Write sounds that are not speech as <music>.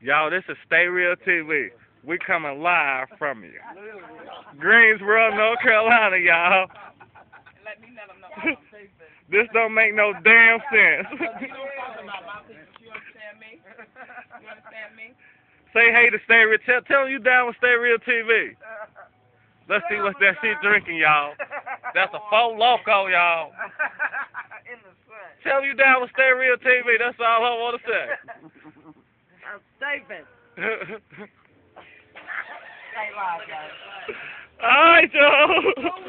Y'all, this is Stay Real TV. We coming live from you. Greensboro, North Carolina, y'all. Let me let them know I'm. This don't make no damn sense. You know what I'm talking about, Mouthpiece. You understand me? You understand me? Say hey to Stay Real. Tell, tell you down with Stay Real TV. Let's see what that shit drinking, y'all. That's a Four Loko, y'all. <laughs> In the sun. Tell you down with Stay Real TV. That's all I want to say. I'm. Stay live, guys. all right, y'all.